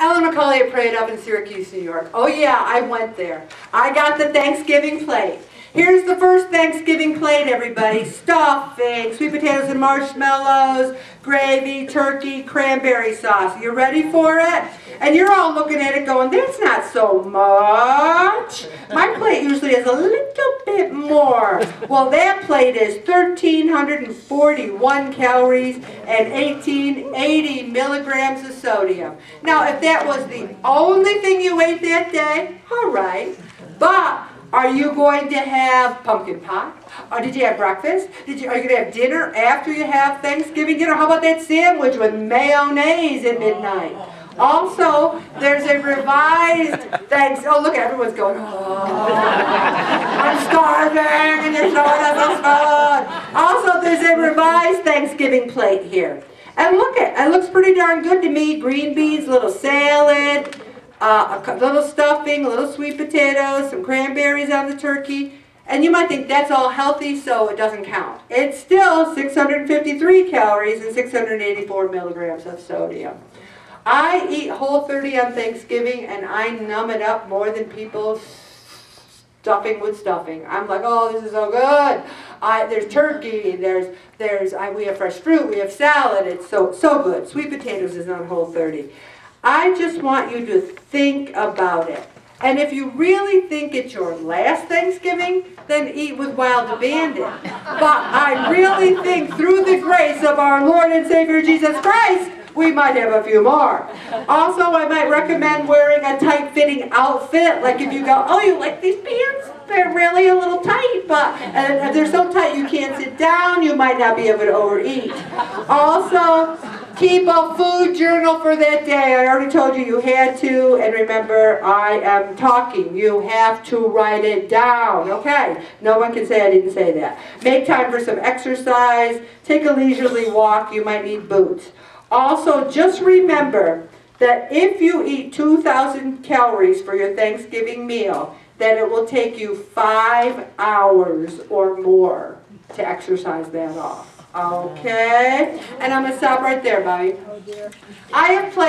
Ellen McCauley prayed up in Syracuse, New York. Oh yeah, I went there. I got the Thanksgiving plate. Here's the first Thanksgiving plate, everybody. Stuffing, sweet potatoes and marshmallows, gravy, turkey, cranberry sauce. You ready for it? And you're all looking at it going, that's not so much. My plate usually has a little bit more. Well, that plate is 1,341 calories and 1880 milligrams of sodium. Now, if that was the only thing you ate that day, all right. But are you going to have pumpkin pie? Or did you have breakfast? Did you, are you going to have dinner after you have Thanksgiving dinner? How about that sandwich with mayonnaise at midnight? Also, there's a revised thanks. Oh, look, everyone's going, oh, I'm starving and there's no one else food. Also, there's a revised Thanksgiving plate here. And look, at it, it looks pretty darn good to me. Green beans, little salad, uh, a little stuffing, a little sweet potatoes, some cranberries on the turkey. And you might think that's all healthy, so it doesn't count. It's still 653 calories and 684 milligrams of sodium. I eat Whole 30 on Thanksgiving, and I numb it up more than people stuffing with stuffing. I'm like, oh, this is so good. I, there's turkey, there's, there's, I, we have fresh fruit, we have salad. It's so, so good. Sweet potatoes is on Whole 30. I just want you to think about it. And if you really think it's your last Thanksgiving, then eat with Wild Abandon. But I really think through the grace of our Lord and Savior Jesus Christ, we might have a few more. Also, I might recommend wearing a tight-fitting outfit. Like if you go, oh, you like these pants? They're really a little tight, but and they're so tight you can't sit down, you might not be able to overeat. Also, Keep a food journal for that day. I already told you you had to. And remember, I am talking. You have to write it down. Okay? No one can say I didn't say that. Make time for some exercise. Take a leisurely walk. You might need boots. Also, just remember that if you eat 2,000 calories for your Thanksgiving meal, that it will take you five hours or more to exercise that off. Okay? And I'm going to stop right there, Bobby. Oh, I have played.